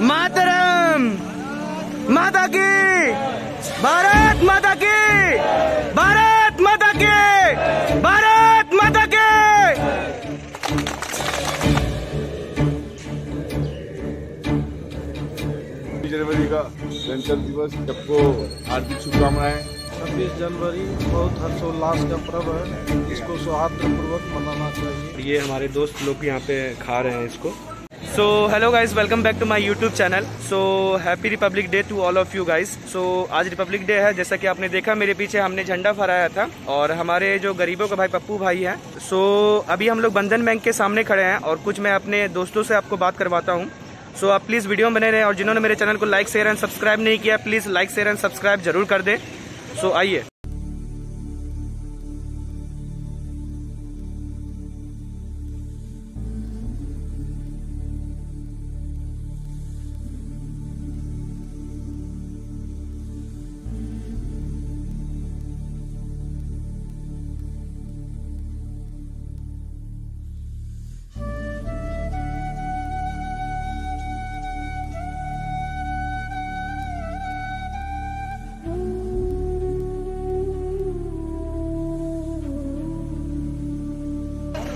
मातरम। माता की। भारत माता की। भारत माता की। भारत माता की। जनवरी का गणतंत्र दिवस सबको हार्दिक शुभकामनाएँ। छब्बीस जनवरी बहुत हर्षोल्लास का पर्व है। इसको सौहार्दपूर्वक मनाना चाहिए। ये हमारे दोस्त लोग यहाँ पे खा रहे हैं इसको। So hello guys welcome back to my YouTube channel so happy republic day to all of you guys so आज रिपब्लिक डे है जैसा कि आपने देखा मेरे पीछे हमने झंडा फहराया था और हमारे जो गरीबों का भाई पप्पू भाई है। सो so, अभी हम लोग बंधन बैंक के सामने खड़े हैं और कुछ मैं अपने दोस्तों से आपको बात करवाता हूँ। सो so, आप प्लीज़ वीडियो में बने रहें और जिन्होंने मेरे चैनल को लाइक शेयर एंड सब्सक्राइब नहीं किया please like share and subscribe ज़रूर कर दे। सो so, आइए।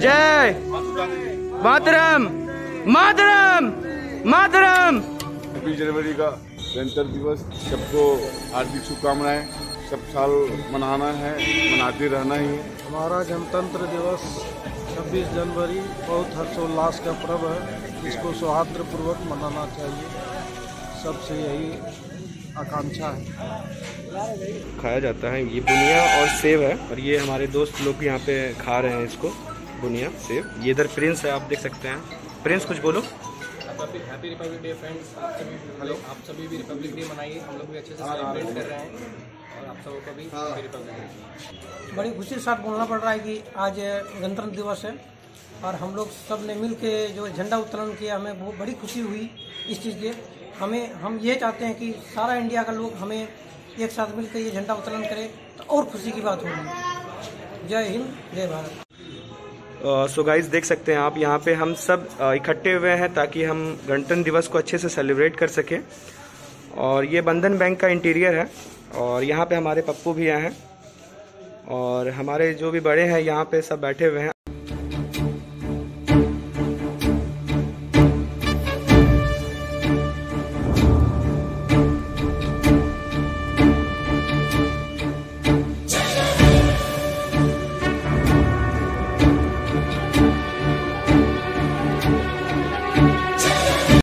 जय। मातरम। मातरम। मातरम। छब्बीस जनवरी का गणतंत्र दिवस। सबको हार्दिक शुभकामनाएँ। सब साल मनाना है मनाते रहना ही है। हमारा गणतंत्र दिवस 26 जनवरी बहुत हर्षोल्लास का पर्व है। इसको सौहार्द पूर्वक मनाना चाहिए। सबसे यही आकांक्षा है। खाया जाता है। ये बुनिया और सेव है और ये हमारे दोस्त लोग यहाँ पे खा रहे हैं इसको। बुनिया सेव ये इधर प्रिंस है आप देख सकते हैं। प्रिंस कुछ बोलो। हैप्पी रिपब्लिक डे फ्रेंड्स आप सभी हेलो। आप सभी भी रिपब्लिक डे मनाइए। हम लोग भी अच्छे से सेलिब्रेट कर रहे हैं। और आप सबको को भी हैप्पी रिपब्लिक डे बड़ी खुशी के साथ बोलना पड़ रहा है कि आज गणतंत्र दिवस है। और हम लोग सबने मिल के जो झंडा उत्तोलन किया हमें बहुत बड़ी खुशी हुई इस चीज़ की। हमें हम ये चाहते हैं कि सारा इंडिया का लोग हमें एक साथ मिलकर ये झंडा उत्तोलन करे तो और खुशी की बात होगी। जय हिंद जय भारत। सो गाइस देख सकते हैं आप, यहाँ पे हम सब इकट्ठे हुए हैं ताकि हम गणतंत्र दिवस को अच्छे से सेलिब्रेट कर सकें। और ये बंधन बैंक का इंटीरियर है, और यहाँ पे हमारे पप्पू भी आए हैं, और हमारे जो भी बड़े हैं, यहाँ पे सब बैठे हुए हैं।